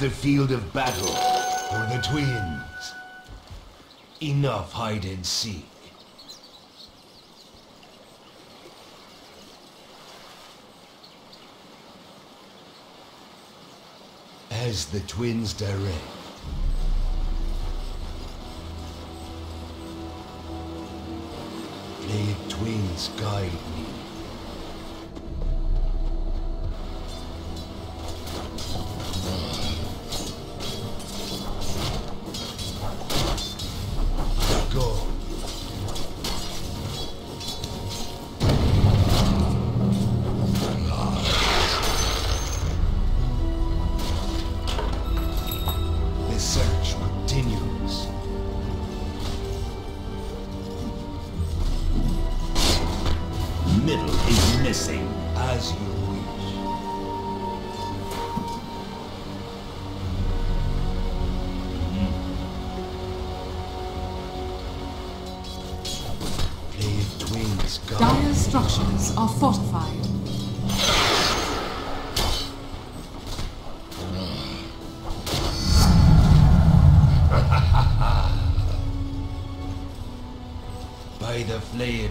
the field of battle for the twins. Enough hide and seek. As the twins direct, May twins guide me.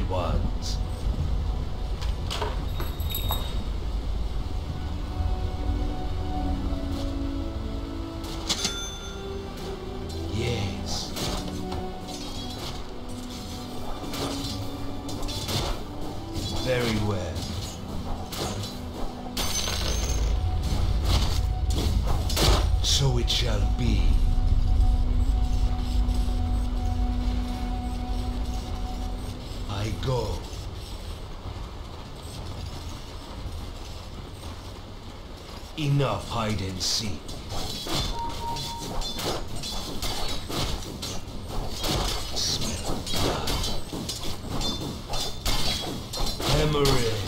was. Enough hide and seek. Smell blood. Hemorrhage.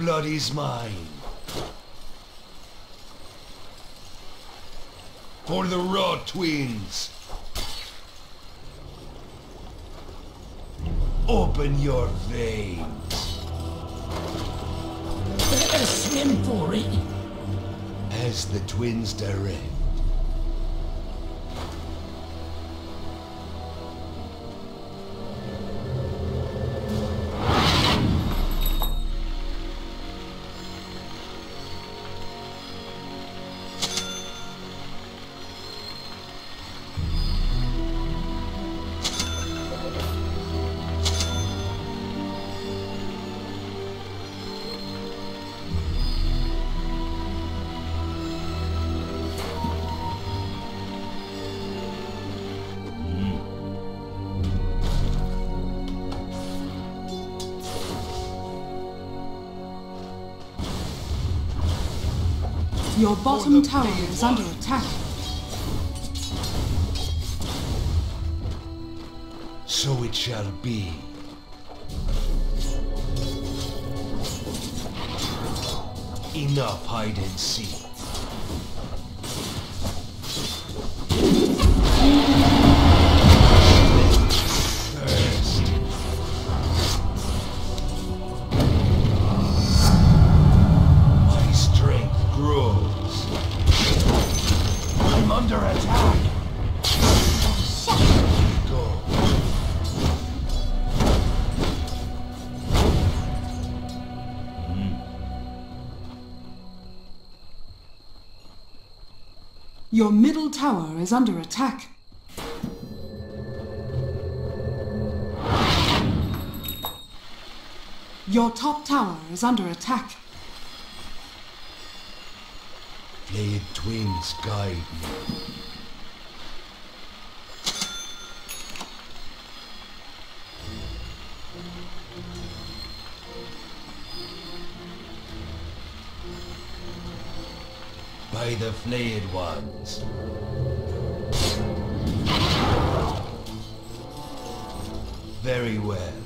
Blood is mine. For the Raw Twins. Open your veins. Swim for it. As the twins direct. Your bottom tower is under attack. So it shall be. Enough hide and seek. Tower is under attack. Your top tower is under attack. Flayed twins guide me. The flayed ones. Very well.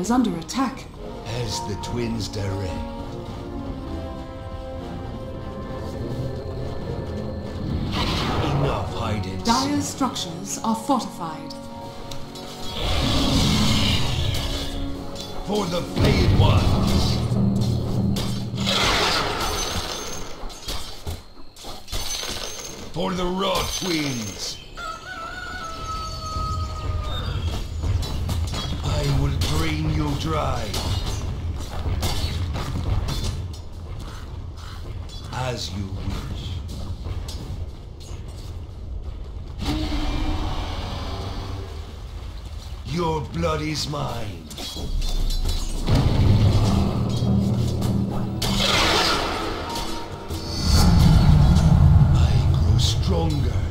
Is under attack. As the twins direct. Enough seek. Dire's structures are fortified. for the flayed ones. For the raw twins. Drain. As you wish. Your blood is mine. I grow stronger.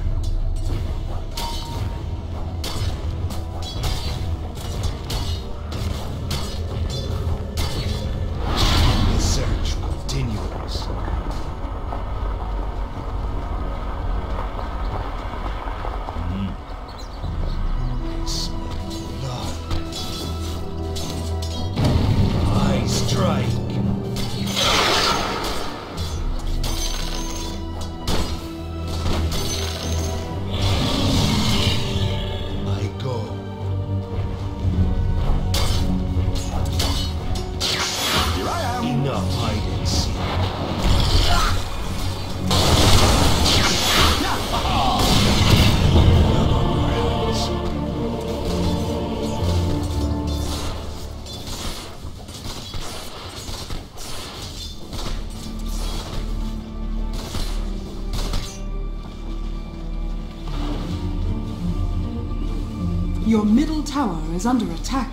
Middle tower is under attack.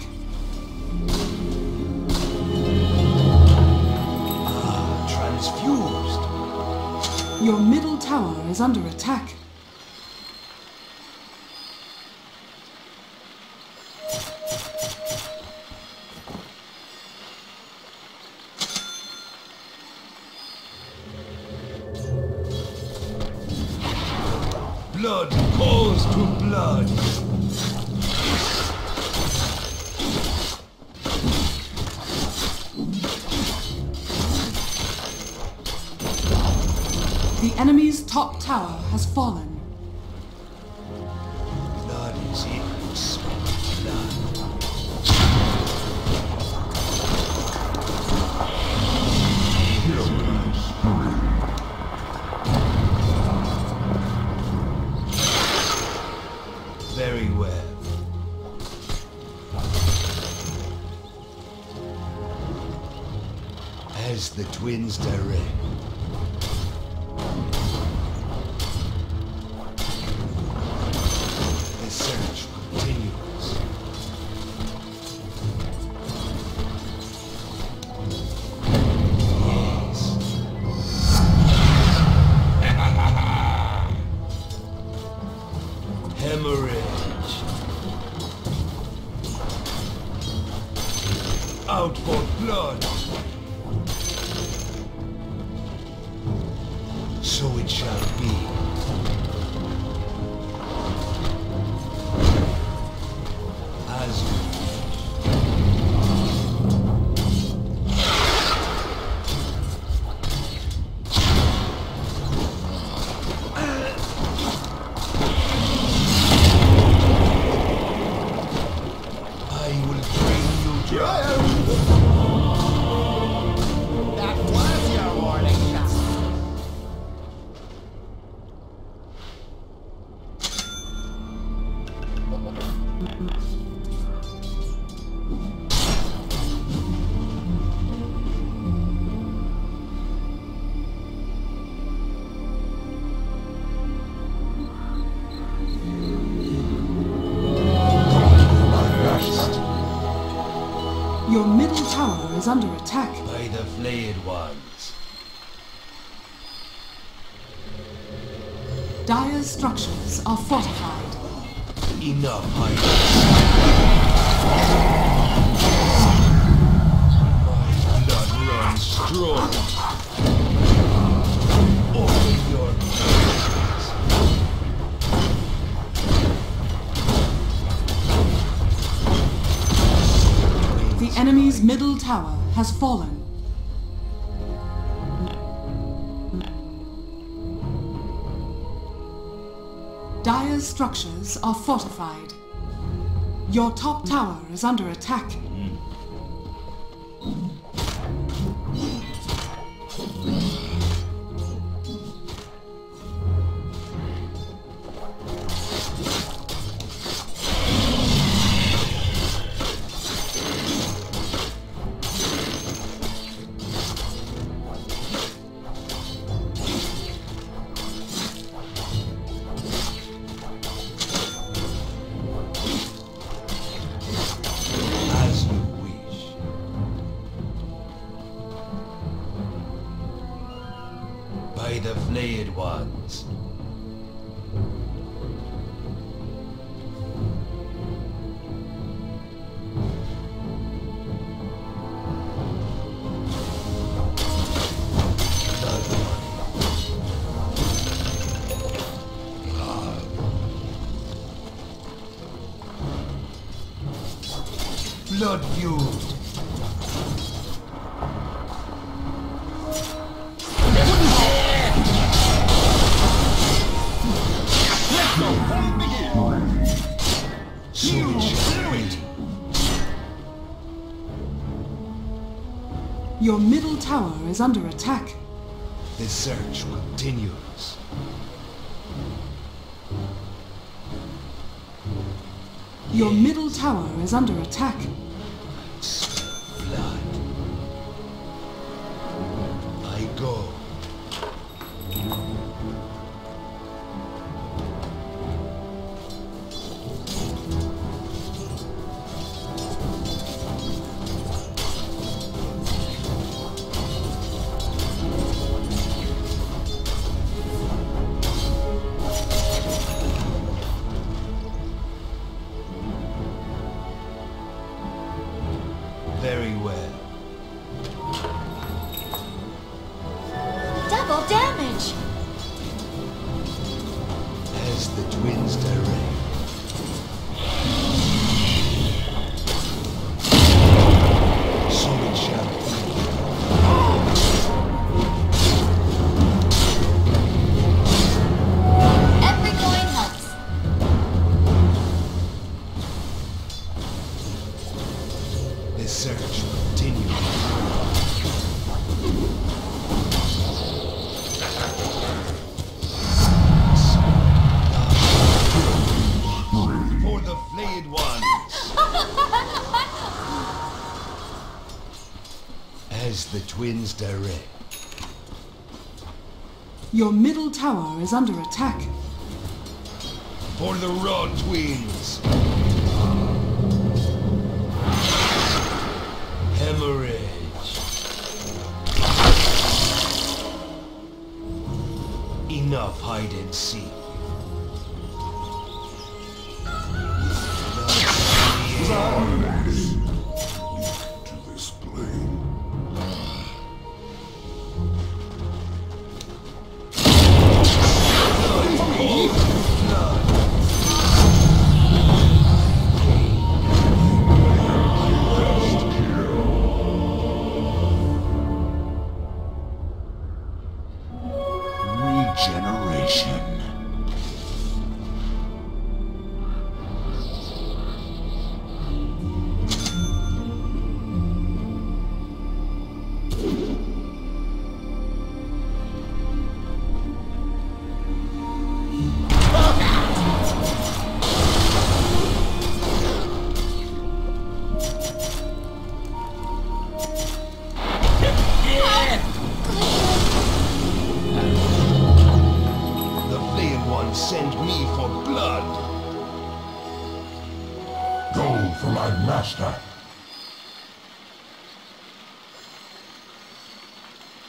Ah, transfused. Your middle tower is under enemy's top tower has fallen. Blood is in. Very well. As the twins direct. Ones. Dire's structures are fortified. Enough. My blood runs strong. Open your eyes. The enemy's middle tower has fallen. Structures are fortified. Your top tower is under attack. The ones. Tower is under attack. The search continues. Your middle tower is under attack. As the twins direct. tower is under attack. For the raw Tween!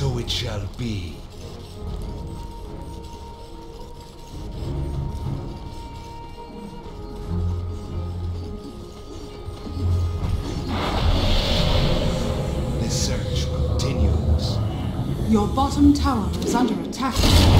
so it shall be. The search continues. Your bottom tower is under attack.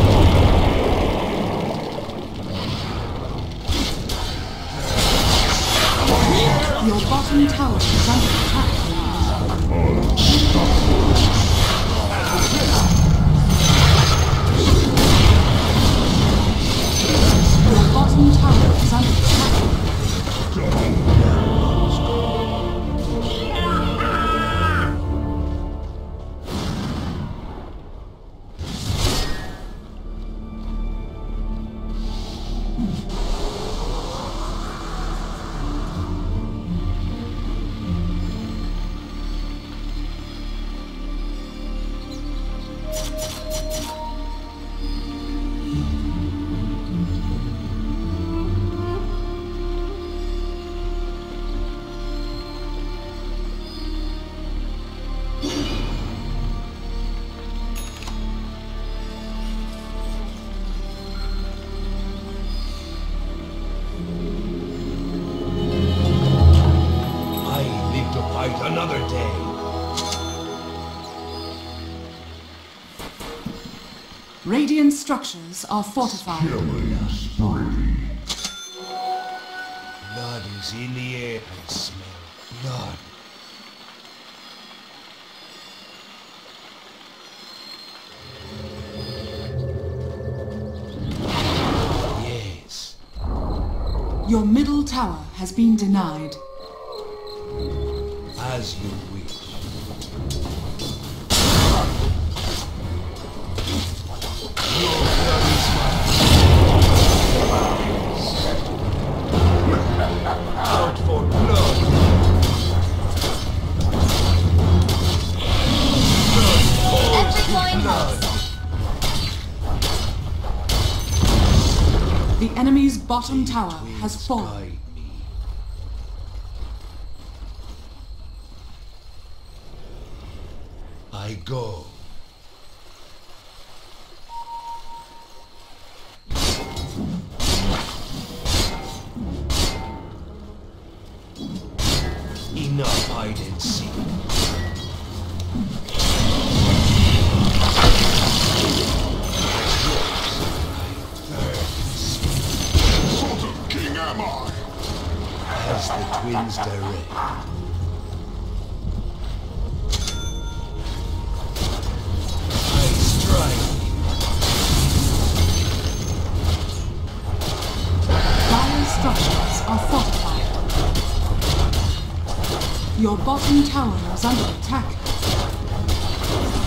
Radiant structures are fortified. Killing spree. Blood is in the air. I smell blood. Yes. Your middle tower has been denied. As you bottom tower has fallen. I go. structures are fortified. Your bottom tower is under attack.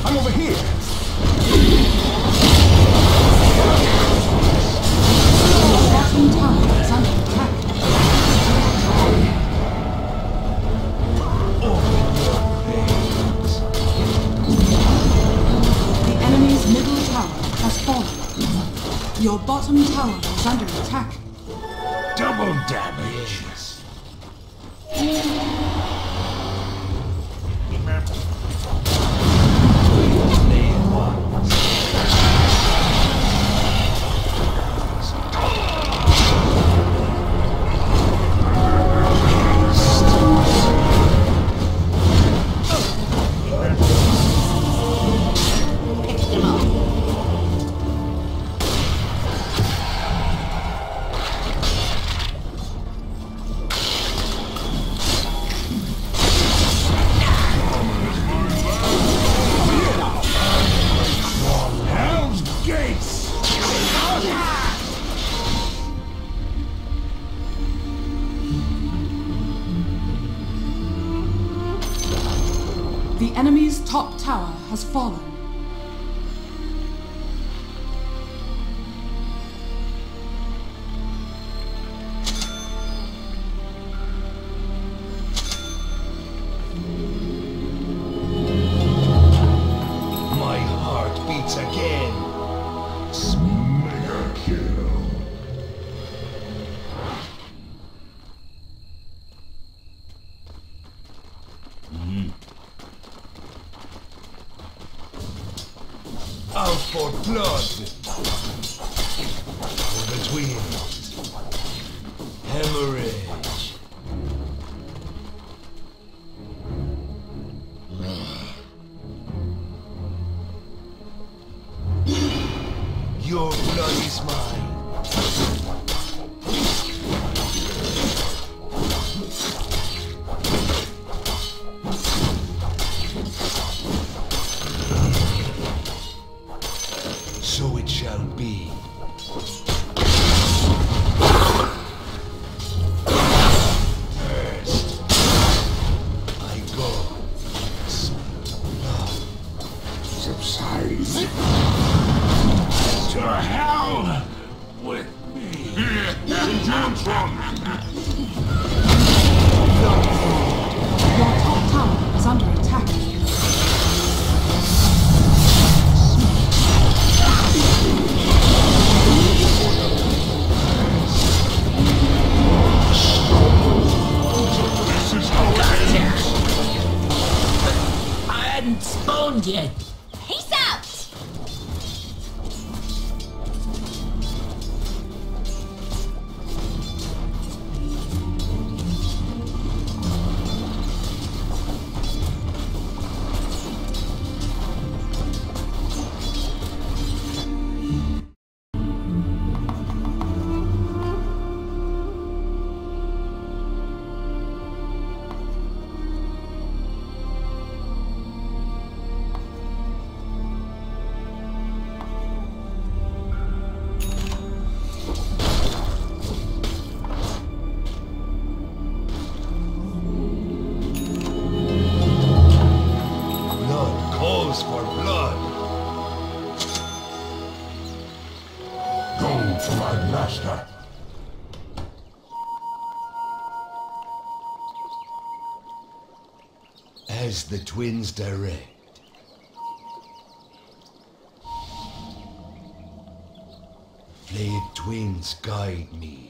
I'm over here! Your bottom tower is under attack. The enemy's middle tower has fallen. Your bottom tower is under attack. Double damage. the twins direct. Flayed twins guide me.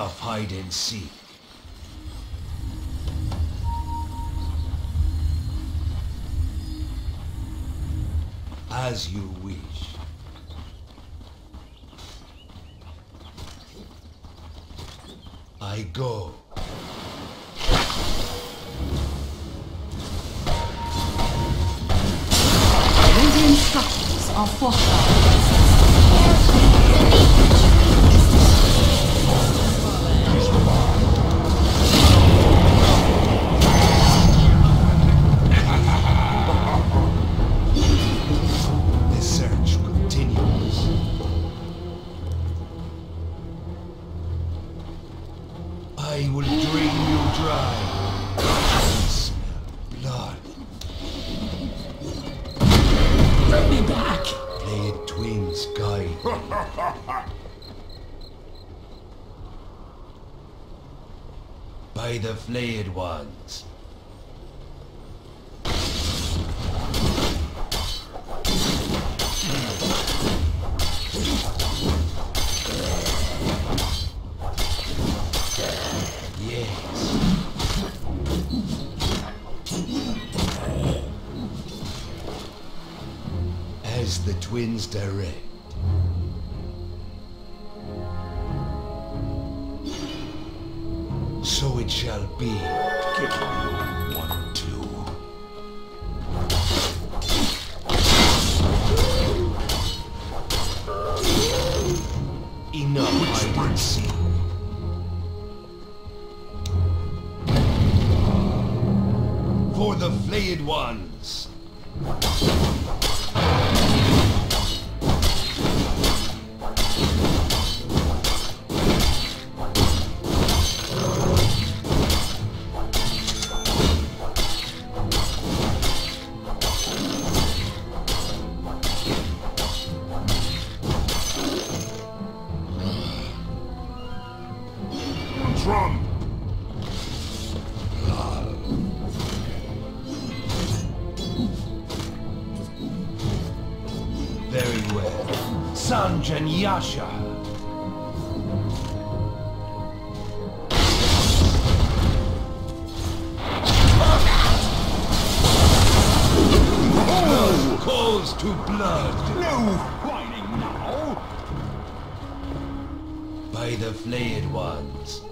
Of hide and seek. As you Flayed ones. As the twins direct. one. Yasha. Calls to blood. No whining now. By the flayed ones.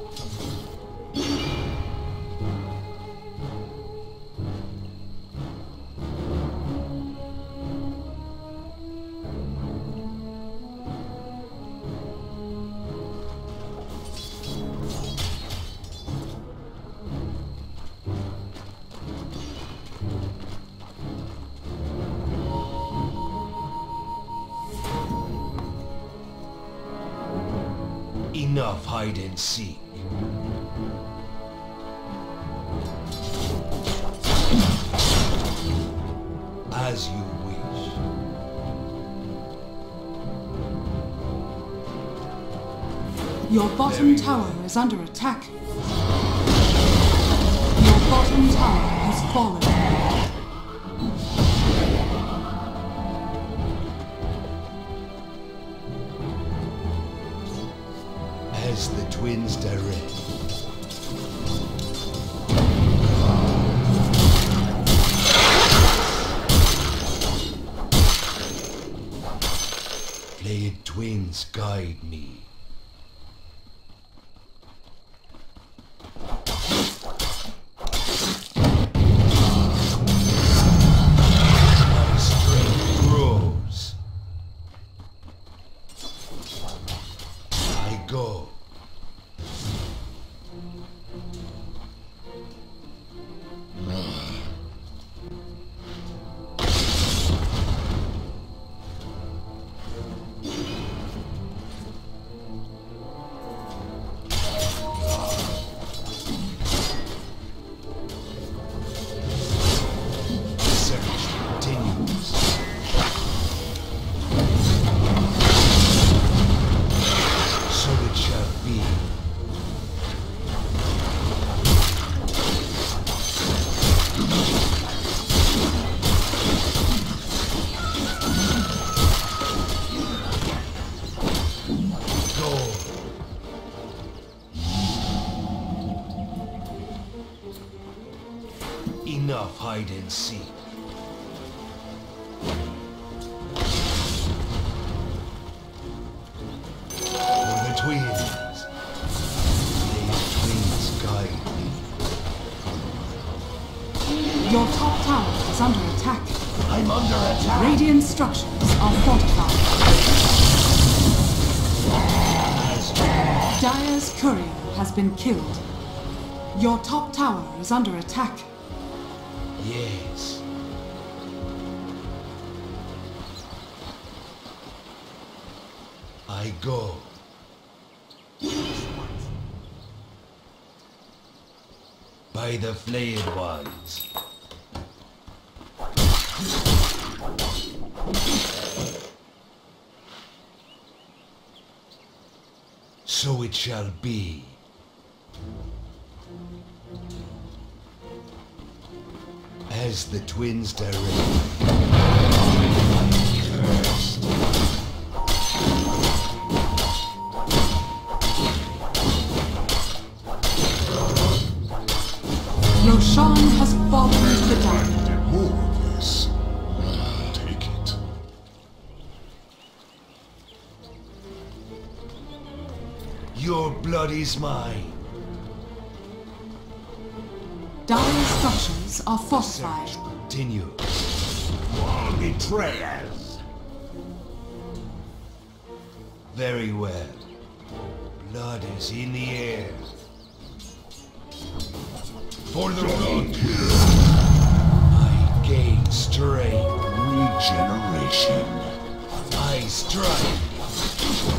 And seek. As you wish. Your bottom tower is under attack. Your bottom tower has fallen. Twins guide me. Are fortified. Dire's courier has been killed. Your top tower is under attack. Yes. I go. By the flayed ones. So it shall be. As the twins direct. Roshan has fallen to the dark. Blood is mine. Dire structures are fortified. Continue. All betrayers. Very well. Blood is in the air. For the road. I gain strength. Regeneration. I strike.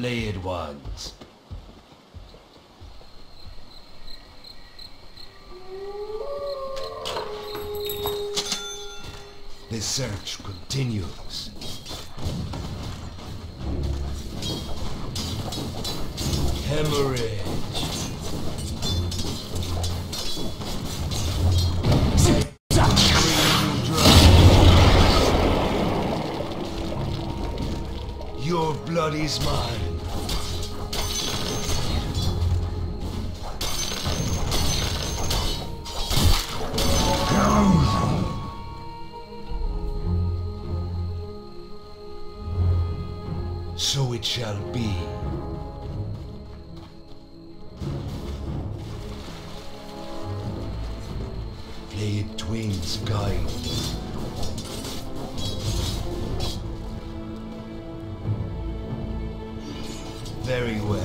flayed ones. The search continues. Hemorrhage. Your blood is mine. sky. Very well.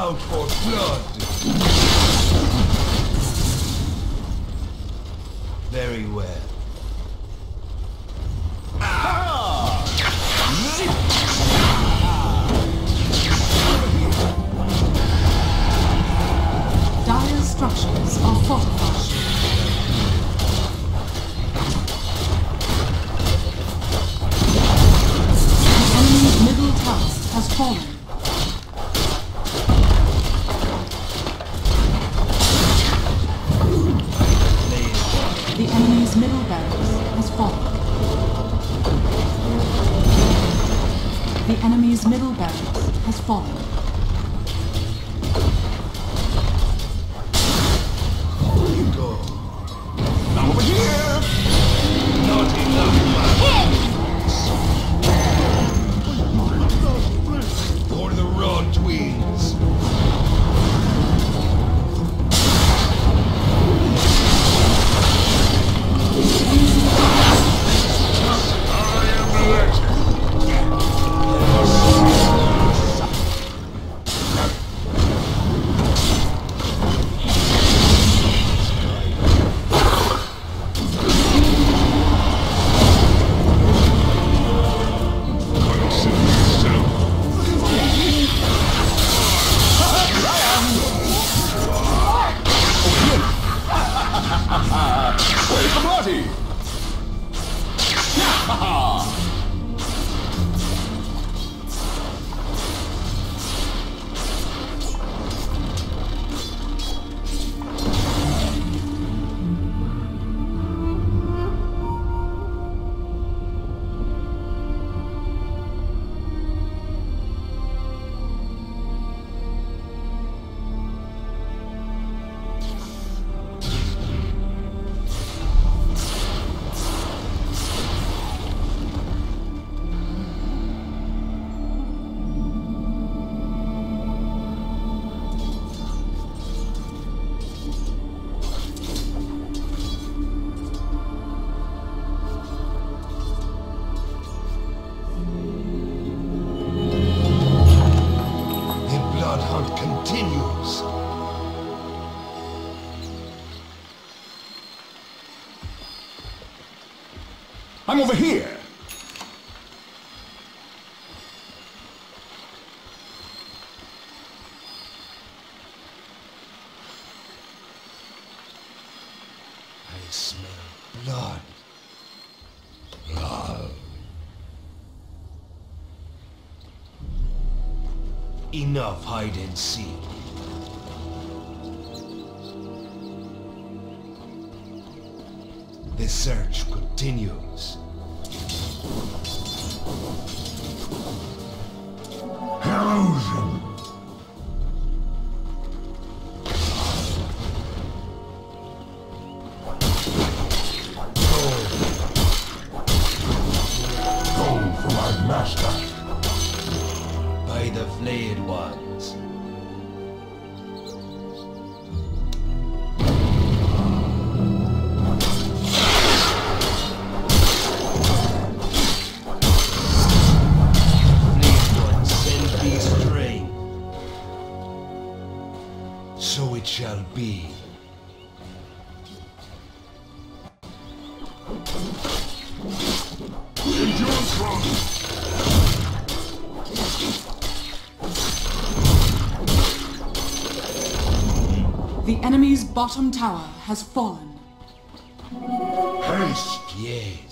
out for blood. Very well. Come over here. I smell blood. Blood. Enough hide and seek. The search continues you bottom tower has fallen. Haste, yes.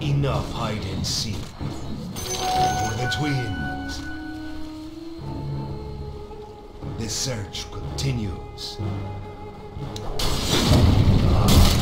Enough hide and seek. For the twins. The search continues. Ah.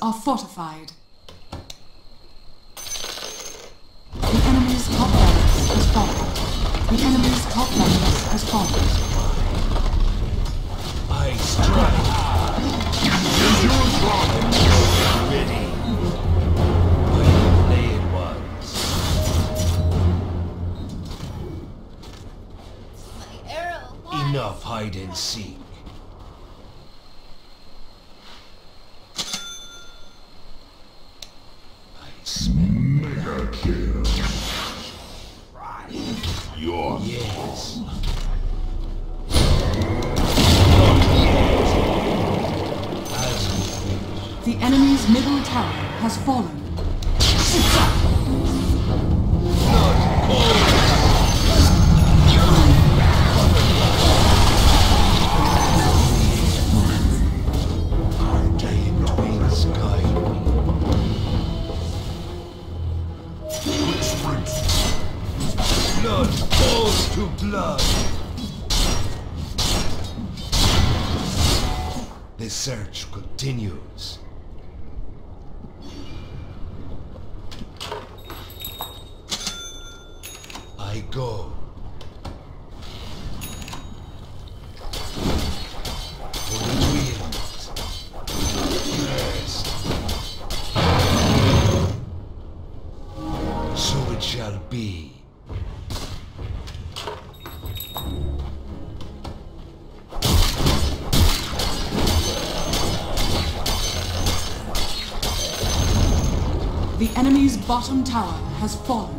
are fortified. has fallen. bottom tower has fallen.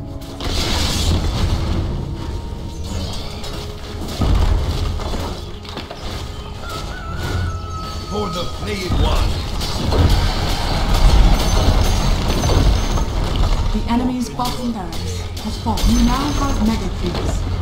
For the Flayed One! The enemy's bottom barracks has fallen. You now have mega creeps.